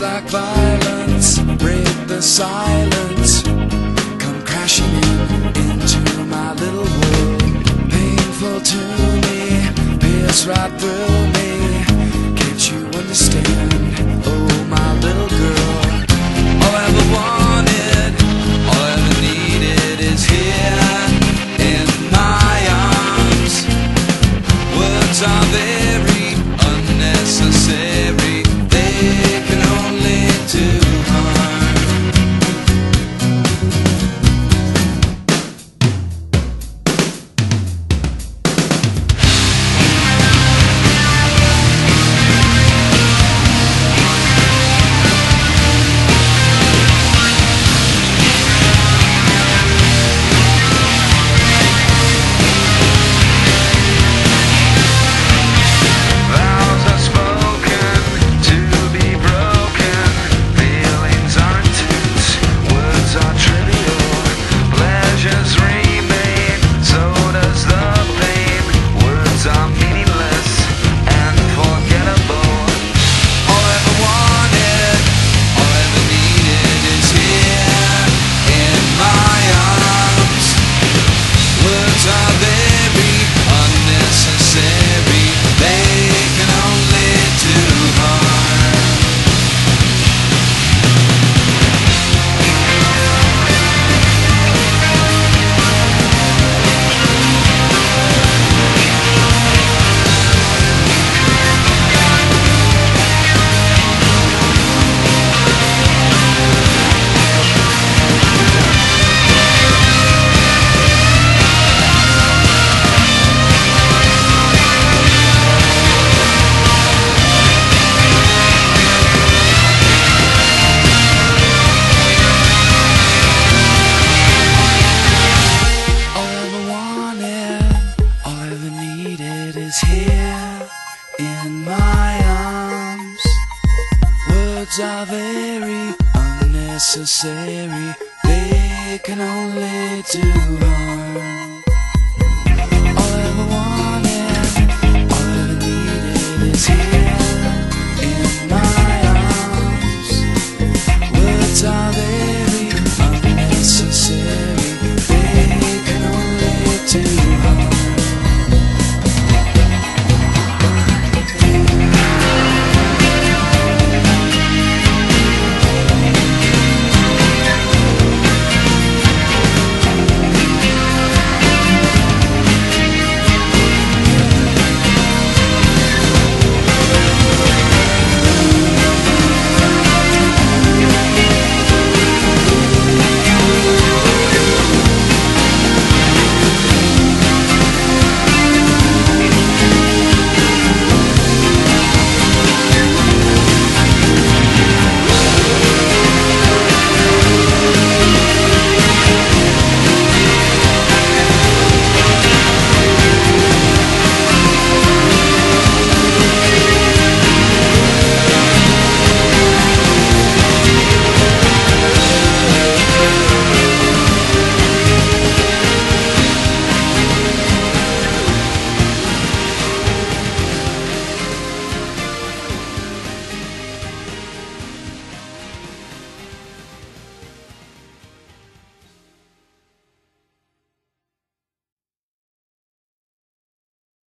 like violence, break the silence crashing in into my little world. Painful to me, pierce right through. Here in my arms. Words are very unnecessary. They can only do harm.